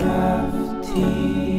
crafty.